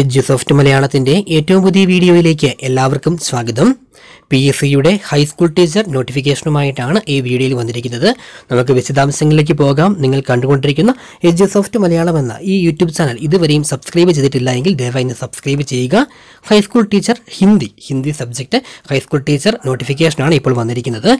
എഡ്യൂസോഫ്റ്റ് മലയാളത്തിന്റെ ഏറ്റവും പുതിയ വീഡിയോയിലേക്ക് എല്ലാവർക്കും സ്വാഗതം. പി എസ് സിയുടെ ഹൈസ്കൂൾ ടീച്ചർ നോട്ടിഫിക്കേഷനുമായിട്ടാണ് ഈ വീഡിയോയിൽ വന്നിരിക്കുന്നത്. നമുക്ക് വിശദാംശങ്ങളിലേക്ക് പോകാം. നിങ്ങൾ കണ്ടുകൊണ്ടിരിക്കുന്ന എച്ച് സോഫ്റ്റ് മലയാളം എന്ന ഈ യൂട്യൂബ് ചാനൽ ഇതുവരെയും സബ്സ്ക്രൈബ് ചെയ്തിട്ടില്ല എങ്കിൽ ദയവായി സബ്സ്ക്രൈബ് ചെയ്യുക. High school teacher Hindi Hindi subject high school teacher നോട്ടിഫിക്കേഷനാണ് ഇപ്പോൾ വന്നിരിക്കുന്നത്.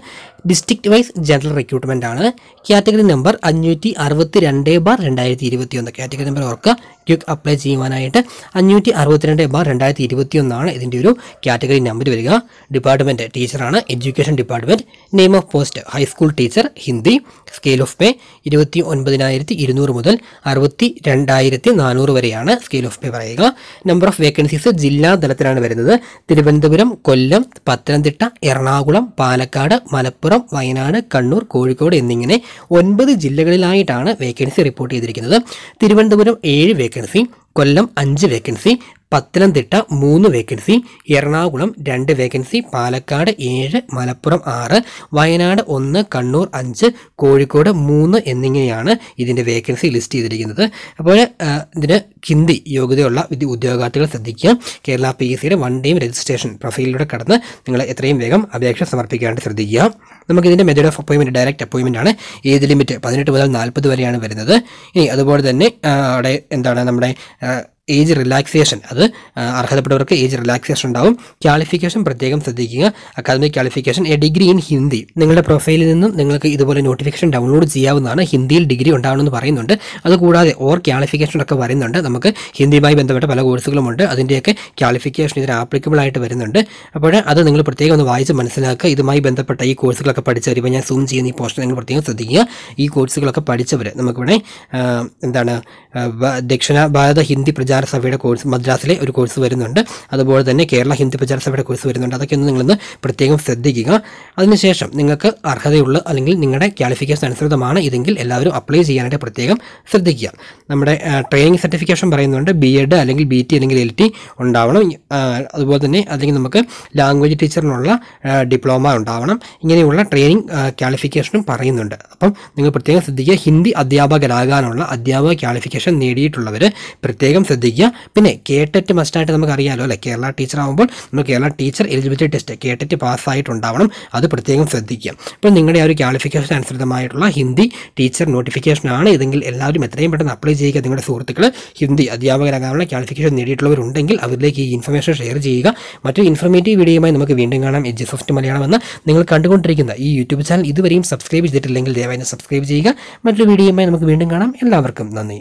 ഡിസ്ട്രിക്ട് വൈസ് ജനറൽ റിക്രൂട്ട്മെന്റ് ആണ്. കാറ്റഗറി നമ്പർ അഞ്ഞൂറ്റി അറുപത്തി രണ്ട് ബാർ രണ്ടായിരത്തി ഇരുപത്തി ഒന്ന് കാറ്റഗറി നമ്പർ ഓർക്കുക. ക്യുക്ക് അപ്ലൈ ചെയ്യുവാനായിട്ട് അഞ്ഞൂറ്റി അറുപത്തിരണ്ട് ബാർ രണ്ടായിരത്തി ഇരുപത്തി ഒന്നാണ് ഇതിന്റെ ഒരു കാറ്റഗറി നമ്പർ വരിക. ഡിപ്പാർട്ട്മെന്റ് ടീച്ചറാണ് education department name of post high school teacher Hindi scale of pay ഇരുപത്തി ഒൻപതിനായിരത്തി ഇരുന്നൂറ് മുതൽ അറുപത്തി രണ്ടായിരത്തി നാനൂറ് വരെയാണ് സ്കെയിൽ ഓഫ് പേ പറയുക. നമ്പർ ഓഫ് വേക്കൻസീസ് ജില്ലാ തലത്തിലാണ് വരുന്നത്. തിരുവനന്തപുരം കൊല്ലം പത്തനംതിട്ട എറണാകുളം പാലക്കാട് മലപ്പുറം വയനാട് കണ്ണൂർ കോഴിക്കോട് എന്നിങ്ങനെ ഒൻപത് ജില്ലകളിലായിട്ടാണ് വേക്കൻസി റിപ്പോർട്ട് ചെയ്തിരിക്കുന്നത്. തിരുവനന്തപുരം ഏഴ് വേക്കൻസി കൊല്ലം അഞ്ച് വേക്കൻസി പത്തനംതിട്ട മൂന്ന് വേക്കൻസി എറണാകുളം രണ്ട് വേക്കൻസി പാലക്കാട് ഏഴ് മലപ്പുറം ആറ് വയനാട് ഒന്ന് കണ്ണൂർ അഞ്ച് കോഴിക്കോട് മൂന്ന് എന്നിങ്ങനെയാണ് ഇതിന്റെ വേക്കൻസി ലിസ്റ്റ് ചെയ്തിരിക്കുന്നത്. അപ്പോൾ ഇതിന് ഹിന്ദി യോഗ്യതയുള്ള വിദ്യ ഉദ്യോഗാർത്ഥികൾ ശ്രദ്ധിക്കുക. കേരള പി എസ് സിയുടെ വൺ ടൈം രജിസ്ട്രേഷൻ പ്രൊഫൈലിലൂടെ കടന്ന് നിങ്ങൾ എത്രയും വേഗം അപേക്ഷ സമർപ്പിക്കാനായിട്ട് ശ്രദ്ധിക്കുക. നമുക്കിതിന്റെ മെത്തേഡ് ഓഫ് അപ്പോയിൻമെന്റ് ഡയറക്റ്റ് അപ്പോയിൻമെന്റ് ആണ്. ഏജ് ലിമിറ്റ് പതിനെട്ട് മുതൽ നാൽപ്പത് വരെയാണ് വരുന്നത്. ഇനി അതുപോലെ തന്നെ അവിടെ എന്താണ് നമ്മുടെ Uh, ഏജ് റിലാക്സേഷൻ അത് അർഹതപ്പെട്ടവർക്ക് ഏജ് റിലാക്സേഷൻ ഉണ്ടാവും. ക്വാളിഫിക്കേഷൻ പ്രത്യേകം ശ്രദ്ധിക്കുക. Academic qualification A degree in Hindi നിങ്ങളുടെ പ്രൊഫൈലിൽ നിന്നും നിങ്ങൾക്ക് ഇതുപോലെ നോട്ടിഫിക്കേഷൻ ഡൗൺലോഡ് ചെയ്യാവുന്നതാണ്. ഹിന്ദിയിൽ ഡിഗ്രി ഉണ്ടാവണമെന്ന് പറയുന്നുണ്ട്. അതുകൂടാതെ ഓർ ക്വാളിഫിക്കേഷൻ ഒക്കെ പറയുന്നുണ്ട് നമുക്ക് ഹിന്ദിയുമായി ബന്ധപ്പെട്ട പല കോഴ്സുകളുമുണ്ട് അതിന്റെയൊക്കെ ക്വാളിഫിക്കേഷൻ ഇതിന് ആപ്ലിക്കബിൾ ആയിട്ട് വരുന്നുണ്ട്. അപ്പോൾ അത് നിങ്ങൾ പ്രത്യേകം ഒന്ന് വായിച്ച് മനസ്സിലാക്കുക. ഇതുമായി ബന്ധപ്പെട്ട ഈ കോഴ്സുകളൊക്കെ പഠിച്ചു വരുമ്പോൾ ഞാൻ സൂം ചെയ്യുന്ന ഈ പോസ്റ്റ് നിങ്ങൾ പ്രത്യേകം ശ്രദ്ധിക്കുക. ഈ കോഴ്സുകളൊക്കെ പഠിച്ചവർ നമുക്കിവിടെ എന്താണ് ദക്ഷിണ ഭാരത ഹിന്ദി പ്രചാര സഭയുടെ കോഴ്സ് മദ്രാസിലെ ഒരു കോഴ്സ് വരുന്നുണ്ട്. അതുപോലെ തന്നെ കേരള ഹിന്ദി പ്രചാര സഭയുടെ കോഴ്സ് വരുന്നുണ്ട്. അതൊക്കെ ഒന്ന് നിങ്ങളൊന്ന് പ്രത്യേകം ശ്രദ്ധിക്കുക. അതിനുശേഷം നിങ്ങൾക്ക് അർഹതയുള്ള അല്ലെങ്കിൽ നിങ്ങളുടെ ക്വാളിഫിക്കേഷൻ അനുസൃതമാണ് ഇതെങ്കിൽ എല്ലാവരും അപ്ലൈ ചെയ്യാനായിട്ട് പ്രത്യേകം ശ്രദ്ധിക്കുക. നമ്മുടെ ട്രെയിനിങ് സർട്ടിഫിക്കേഷൻ പറയുന്നുണ്ട്. ബി എഡ് അല്ലെങ്കിൽ ബി ടി അല്ലെങ്കിൽ എൽ ടി ഉണ്ടാവണം. അതുപോലെ തന്നെ അല്ലെങ്കിൽ നമുക്ക് ലാംഗ്വേജ് ടീച്ചറിനുള്ള ഡിപ്ലോമ ഉണ്ടാവണം. ഇങ്ങനെയുള്ള ട്രെയിനിങ് ക്വാളിഫിക്കേഷനും പറയുന്നുണ്ട്. അപ്പം നിങ്ങൾ പ്രത്യേകം ശ്രദ്ധിക്കുക. ഹിന്ദി അധ്യാപകരാകാനുള്ള അധ്യാപക ക്വാളിഫിക്കേഷൻ നേടിയിട്ടുള്ളവർ പ്രത്യേകം ശ്രദ്ധിക്കുക. പിന്നെ കേട്ടറ്റ് മസ്റ്റായിട്ട് നമുക്ക് അറിയാമല്ലോ അല്ലേ? കേരള ടീച്ചർ ആകുമ്പോൾ നമ്മൾ Kerala teacher eligibility test KTET പാസ്സായിട്ടുണ്ടാവണം അത് പ്രത്യേകം ശ്രദ്ധിക്കുക. അപ്പോൾ നിങ്ങളുടെ ആ ഒരു ക്വാളിഫിക്കേഷൻ അനുസൃതമായിട്ടുള്ള ഹിന്ദി ടീച്ചർ നോട്ടിഫിക്കേഷനാണ് ഇതെങ്കിൽ എല്ലാവരും എത്രയും പെട്ടെന്ന് അപ്ലൈ ചെയ്യുക. നിങ്ങളുടെ സുഹൃത്തുക്കൾ ഹിന്ദി അധ്യാപകരാകാനുള്ള ക്വാളിഫിക്കേഷൻ നേടിയിട്ടുള്ളവരുണ്ടെങ്കിൽ അവരിലേക്ക് ഈ ഇൻഫർമേഷൻ ഷെയർ ചെയ്യുക. മറ്റൊരു ഇൻഫർമേറ്റീവ് വീഡിയോയുമായി നമുക്ക് വീണ്ടും കാണാം. എജ് സോഫ്റ്റ് മലയാളം എന്ന നിങ്ങൾ കണ്ടുകൊണ്ടിരിക്കുന്ന ഈ യൂട്യൂബ് ചാനൽ ഇതുവരെയും സബ്സ്ക്രൈബ് ചെയ്തിട്ടില്ലെങ്കിൽ ദയവായി സബ്സ്ക്രൈബ് ചെയ്യുക. മറ്റൊരു വീഡിയോയുമായി നമുക്ക് വീണ്ടും കാണാം. എല്ലാവർക്കും നന്ദി.